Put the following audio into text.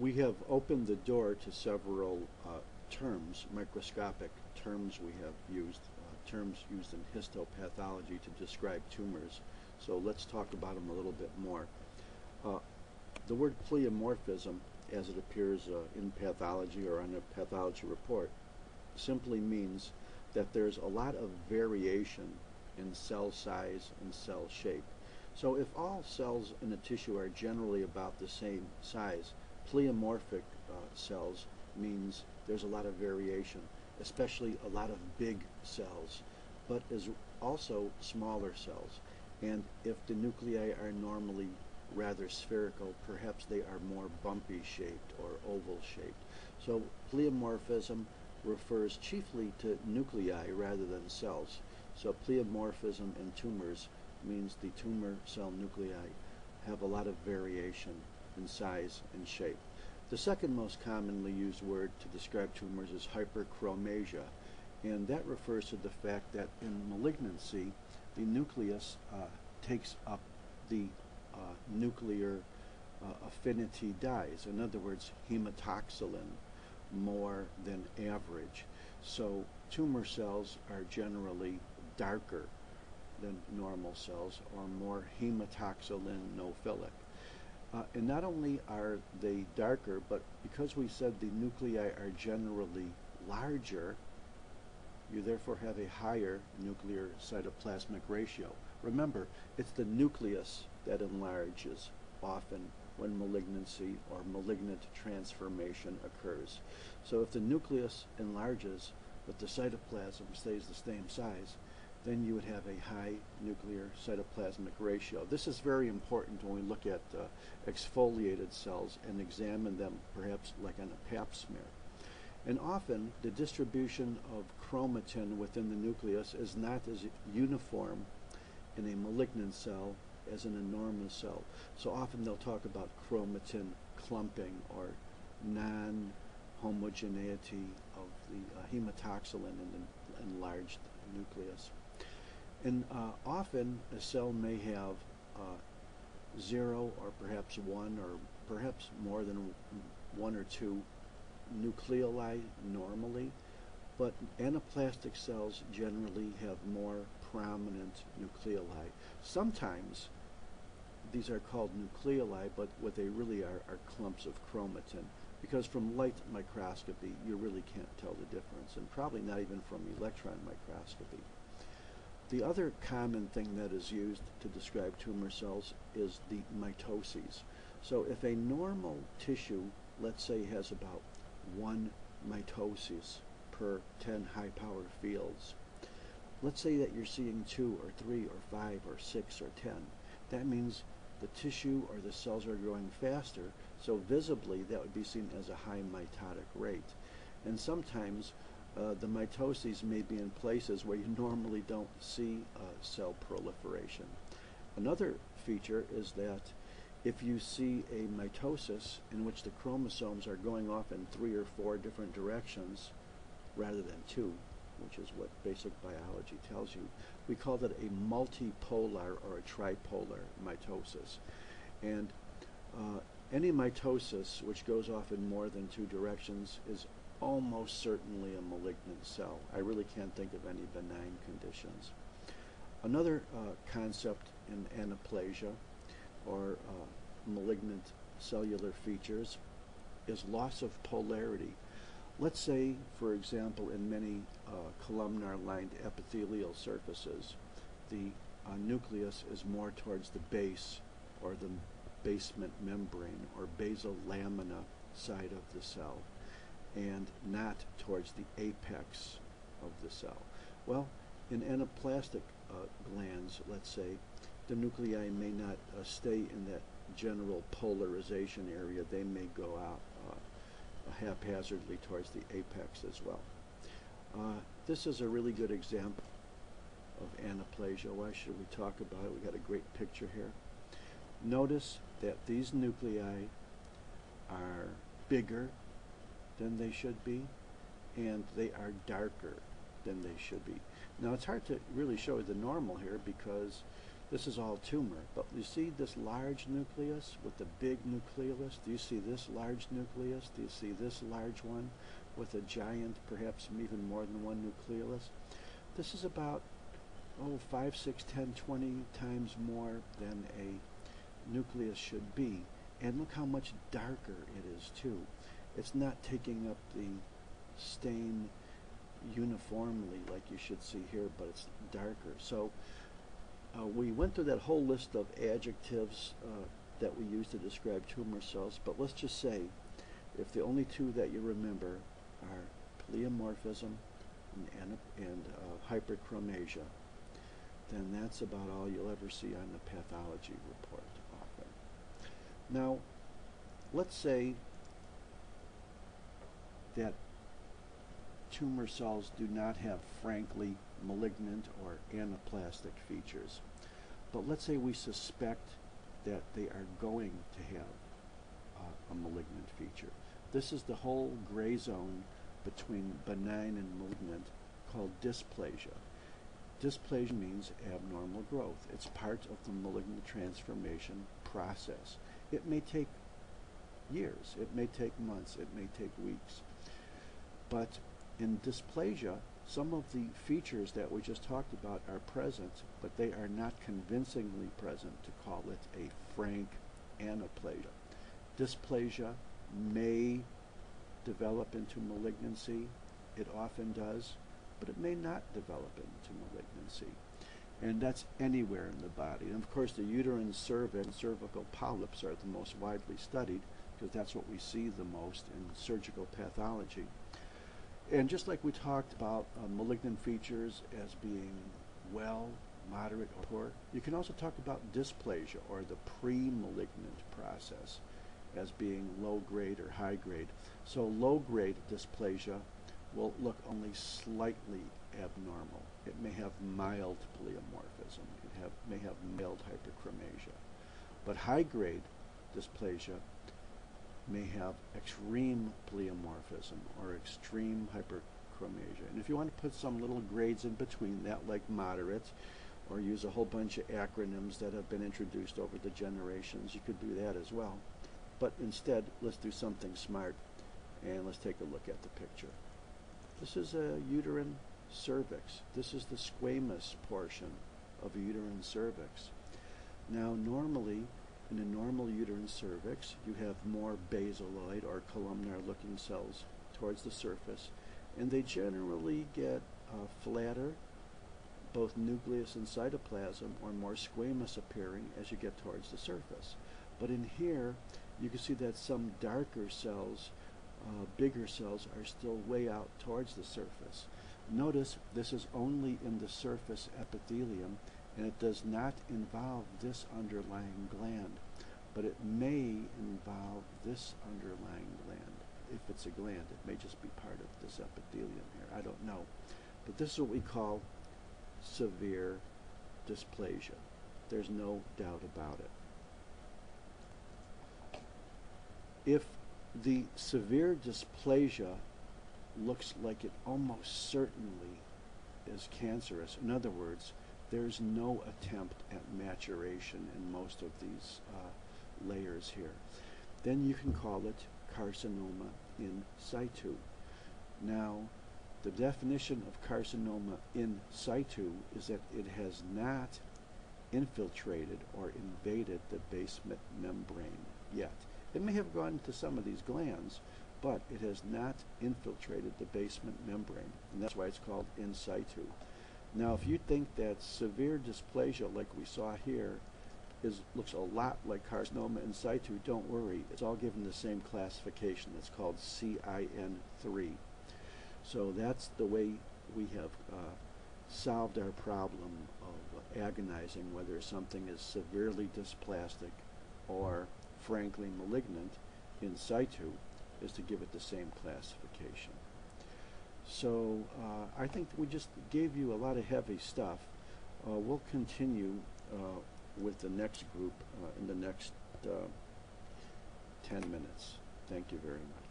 we have opened the door to several uh, terms, microscopic terms we have used, uh, terms used in histopathology to describe tumors. So let's talk about them a little bit more. Uh, the word pleomorphism, as it appears uh, in pathology or on a pathology report, simply means that there's a lot of variation in cell size and cell shape. So if all cells in a tissue are generally about the same size, pleomorphic uh, cells means there's a lot of variation, especially a lot of big cells, but is also smaller cells. And if the nuclei are normally rather spherical, perhaps they are more bumpy shaped or oval shaped. So pleomorphism refers chiefly to nuclei rather than cells. So pleomorphism in tumors means the tumor cell nuclei have a lot of variation in size and shape. The second most commonly used word to describe tumors is hyperchromasia, and that refers to the fact that in malignancy, the nucleus uh, takes up the uh, nuclear uh, affinity dyes. In other words, hematoxylin more than average. So tumor cells are generally darker than normal cells or more hematoxylinophilic. Uh, and not only are they darker, but because we said the nuclei are generally larger, you therefore have a higher nuclear cytoplasmic ratio. Remember, it's the nucleus that enlarges often when malignancy or malignant transformation occurs. So if the nucleus enlarges, but the cytoplasm stays the same size, then you would have a high nuclear cytoplasmic ratio. This is very important when we look at uh, exfoliated cells and examine them perhaps like on a pap smear. And often the distribution of chromatin within the nucleus is not as uniform in a malignant cell as in a normal cell. So often they'll talk about chromatin clumping or non-homogeneity of the uh, hematoxylin in the enlarged nucleus. And uh, often a cell may have uh, zero or perhaps one or perhaps more than one or two nucleoli normally, but anaplastic cells generally have more prominent nucleoli. Sometimes these are called nucleoli, but what they really are are clumps of chromatin because from light microscopy you really can't tell the difference and probably not even from electron microscopy. The other common thing that is used to describe tumor cells is the mitoses. So if a normal tissue, let's say, has about one mitosis per 10 high power fields, let's say that you're seeing two or three or five or six or 10, that means the tissue or the cells are growing faster, so visibly that would be seen as a high mitotic rate. And sometimes uh, the mitoses may be in places where you normally don't see uh, cell proliferation. Another feature is that if you see a mitosis in which the chromosomes are going off in three or four different directions rather than two, which is what basic biology tells you, we call that a multipolar or a tripolar mitosis. And uh, any mitosis which goes off in more than two directions is almost certainly a malignant cell. I really can't think of any benign conditions. Another uh, concept in anaplasia or uh, malignant cellular features is loss of polarity. Let's say, for example, in many uh, columnar lined epithelial surfaces, the uh, nucleus is more towards the base or the basement membrane or basal lamina side of the cell and not towards the apex of the cell. Well, in anaplastic uh, glands, let's say, the nuclei may not uh, stay in that general polarization area. They may go out uh, haphazardly towards the apex as well. Uh, this is a really good example of anaplasia. Why should we talk about it? We got a great picture here. Notice that these nuclei are bigger than they should be, and they are darker than they should be. Now it's hard to really show the normal here because this is all tumor. But you see this large nucleus with the big nucleolus? Do you see this large nucleus? Do you see this large one with a giant, perhaps even more than one nucleolus? This is about, oh, 5, 6, 10, 20 times more than a nucleus should be. And look how much darker it is, too. It's not taking up the stain uniformly like you should see here, but it's darker. So uh, we went through that whole list of adjectives uh, that we use to describe tumor cells, but let's just say if the only two that you remember are pleomorphism and, and uh, hyperchromasia, then that's about all you'll ever see on the pathology report often. Now, let's say that tumor cells do not have frankly malignant or anaplastic features. But let's say we suspect that they are going to have uh, a malignant feature. This is the whole gray zone between benign and malignant called dysplasia. Dysplasia means abnormal growth. It's part of the malignant transformation process. It may take years, it may take months, it may take weeks. But in dysplasia, some of the features that we just talked about are present, but they are not convincingly present to call it a frank anaplasia. Dysplasia may develop into malignancy. It often does, but it may not develop into malignancy. And that's anywhere in the body. And of course, the uterine cervix and cervical polyps are the most widely studied because that's what we see the most in surgical pathology. And just like we talked about uh, malignant features as being well, moderate, or poor, you can also talk about dysplasia or the pre-malignant process as being low grade or high grade. So low grade dysplasia will look only slightly abnormal. It may have mild pleomorphism. It have, may have mild hyperchromasia. But high grade dysplasia may have extreme pleomorphism or extreme hyperchromasia. And if you want to put some little grades in between that, like moderate, or use a whole bunch of acronyms that have been introduced over the generations, you could do that as well. But instead, let's do something smart, and let's take a look at the picture. This is a uterine cervix. This is the squamous portion of a uterine cervix. Now, normally, in a normal uterine cervix, you have more basaloid or columnar looking cells towards the surface, and they generally get uh, flatter, both nucleus and cytoplasm, or more squamous appearing as you get towards the surface. But in here, you can see that some darker cells, uh, bigger cells, are still way out towards the surface. Notice this is only in the surface epithelium and it does not involve this underlying gland, but it may involve this underlying gland. If it's a gland, it may just be part of this epithelium here. I don't know. But this is what we call severe dysplasia. There's no doubt about it. If the severe dysplasia looks like it almost certainly is cancerous, in other words, there's no attempt at maturation in most of these uh, layers here. Then you can call it carcinoma in situ. Now, the definition of carcinoma in situ is that it has not infiltrated or invaded the basement membrane yet. It may have gone into some of these glands, but it has not infiltrated the basement membrane, and that's why it's called in situ. Now, if you think that severe dysplasia, like we saw here, is looks a lot like carcinoma in situ, don't worry. It's all given the same classification. It's called CIN3. So that's the way we have uh, solved our problem of agonizing whether something is severely dysplastic or frankly malignant in situ is to give it the same classification. So uh, I think we just gave you a lot of heavy stuff. Uh, we'll continue uh, with the next group uh, in the next uh, 10 minutes. Thank you very much.